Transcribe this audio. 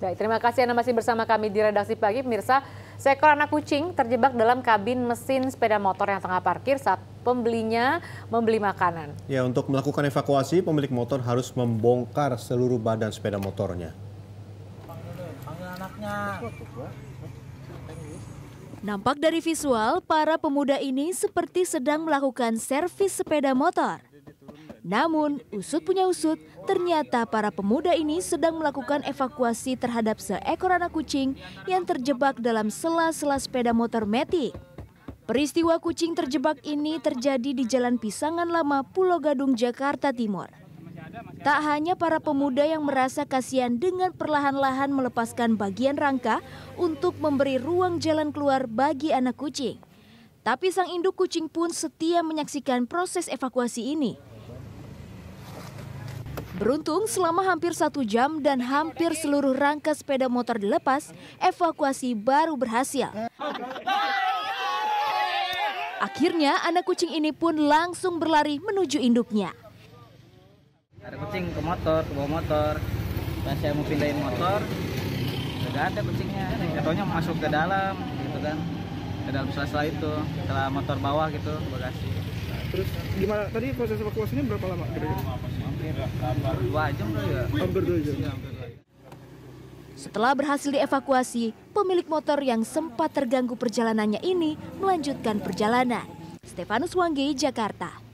Baik, terima kasih Anda masih bersama kami di redaksi pagi. Pemirsa, seekor anak kucing terjebak dalam kabin mesin sepeda motor yang tengah parkir saat pembelinya membeli makanan. Ya, untuk melakukan evakuasi, pemilik motor harus membongkar seluruh badan sepeda motornya. Nampak dari visual, para pemuda ini seperti sedang melakukan servis sepeda motor. Namun, usut punya usut, ternyata para pemuda ini sedang melakukan evakuasi terhadap seekor anak kucing yang terjebak dalam sela-sela sepeda motor metik. Peristiwa kucing terjebak ini terjadi di Jalan Pisangan Lama, Pulau Gadung, Jakarta Timur. Tak hanya para pemuda yang merasa kasihan dengan perlahan-lahan melepaskan bagian rangka untuk memberi ruang jalan keluar bagi anak kucing. Tapi sang induk kucing pun setia menyaksikan proses evakuasi ini. Beruntung selama hampir satu jam dan hampir seluruh rangka sepeda motor dilepas, evakuasi baru berhasil. Akhirnya anak kucing ini pun langsung berlari menuju induknya. Ada kucing ke motor, ke bawah motor. Pas saya mau pindahin motor, udah ada kucingnya. Katanya masuk ke dalam, gitu kan. Ke dalam sela-sela itu, setelah motor bawah gitu, bagasi. Terus gimana tadi proses evakuasinya berapa lama kira-kira? Hampir dua jam kali ya. Hampir dua jam. Setelah berhasil dievakuasi, pemilik motor yang sempat terganggu perjalanannya ini melanjutkan perjalanan. Stefanus Wangge, Jakarta.